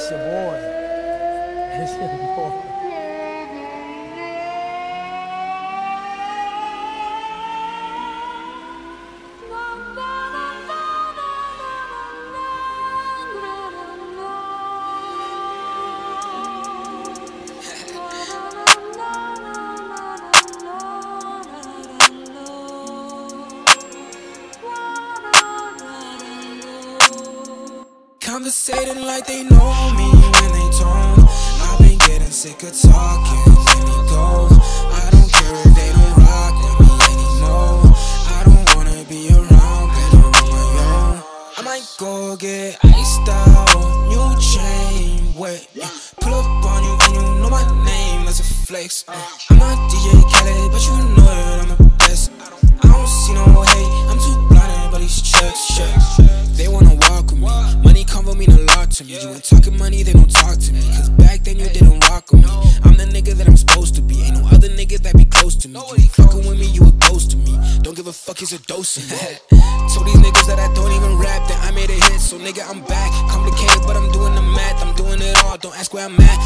Esse é bom. Esse é. Conversating like they know me when they don't. I've been getting sick of talking. Let me go. I don't care if they don't rock with me anymore. I don't wanna be around, better on my own. I might go get iced out, new chain, wet. Yeah. Pull up on you and you know my name, that's a flex. Uh, I'm not DJ Khaled, but you know that I'm the a lot to me. You ain't talking money, they don't talk to me. Cause back then you didn't rock with me. I'm the nigga that I'm supposed to be. Ain't no other nigga that be close to me. You fucking with me, you a ghost to me. Don't give a fuck, he's a dose of me. Told these niggas that I don't even rap, that I made a hit. So nigga, I'm back. Complicated, but I'm doing the math. I'm doing it all. Don't ask where I'm at.